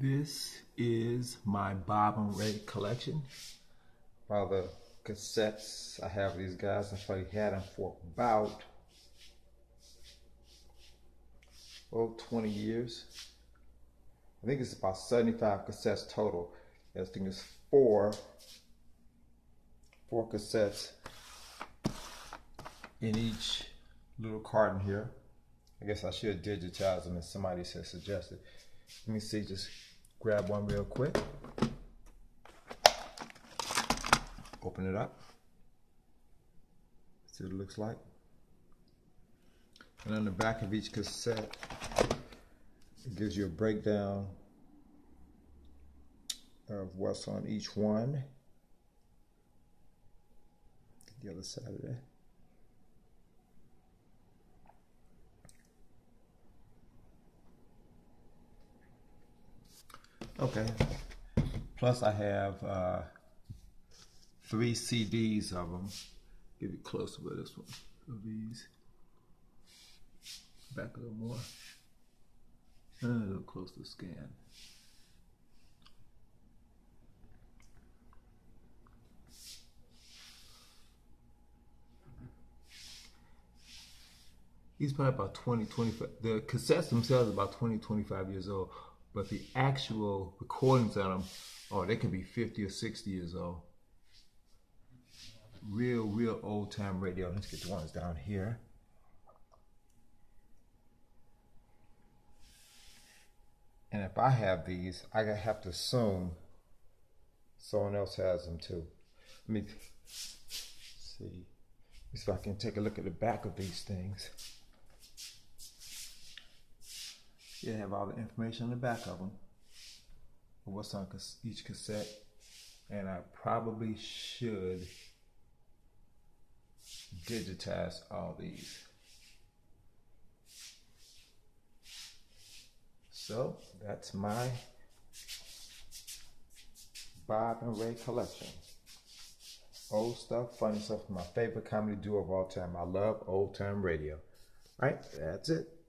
This is my Bob and Ray collection. All the cassettes I have these guys. I've probably had them for about oh 20 years. I think it's about 75 cassettes total. I think it's four four cassettes in each little carton here. I guess I should digitize them as somebody has suggested. Let me see, just grab one real quick. Open it up. See what it looks like. And on the back of each cassette, it gives you a breakdown of what's on each one. The other side of that. Okay. Plus, I have uh, three CDs of them. Give you closer with this one. Of these. Back a little more. A little closer scan. He's probably about 20, 25. The cassettes themselves are about 20, 25 years old but the actual recordings on them, oh, they can be 50 or 60 years old. Real, real old time radio. Let's get the ones down here. And if I have these, I have to assume someone else has them too. Let me see. if I can take a look at the back of these things. You have all the information on the back of them, what's on each cassette, and I probably should digitize all these. So that's my Bob and Ray collection. Old stuff, funny stuff, my favorite comedy duo of all time. I love old time radio. All right, that's it.